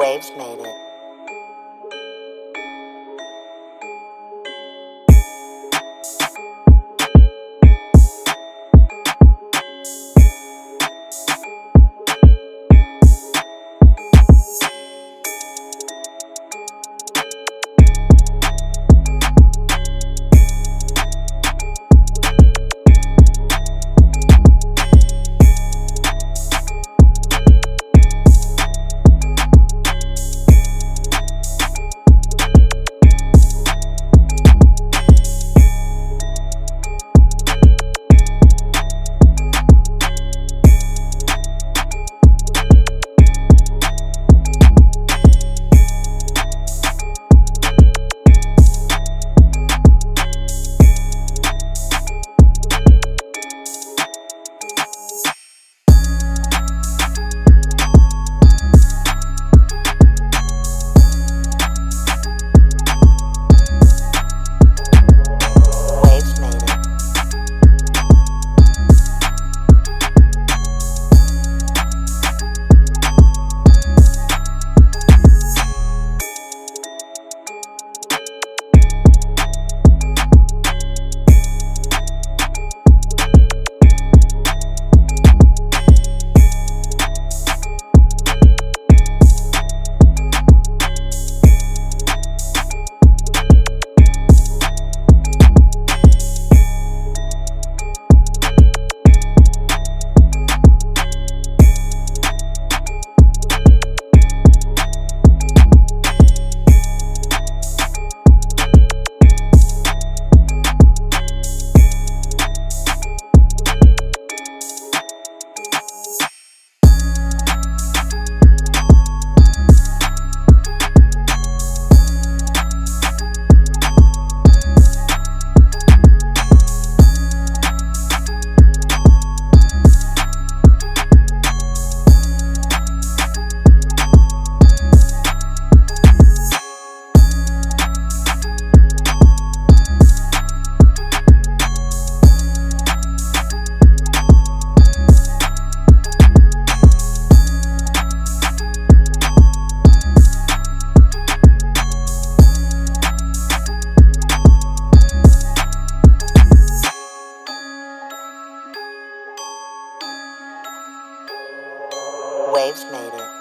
Waves made it. Waves made it.